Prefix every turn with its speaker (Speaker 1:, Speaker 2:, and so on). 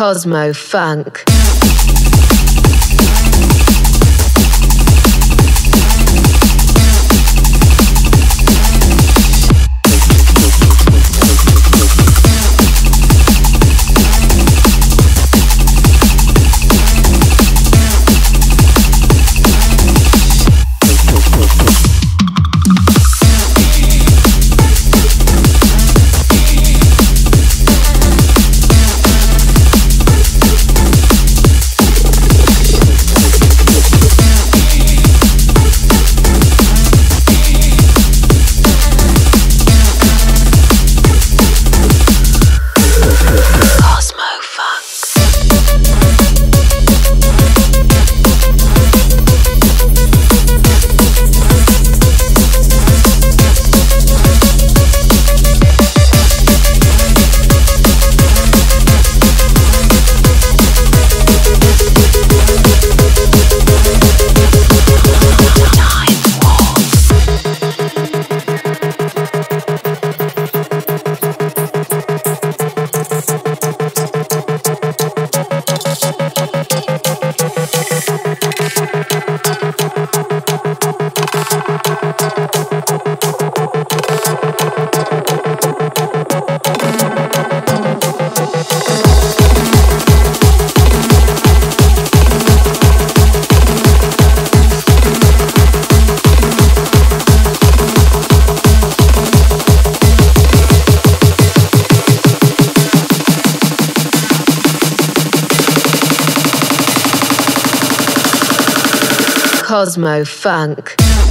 Speaker 1: Cosmo Funk. Cosmo Funk.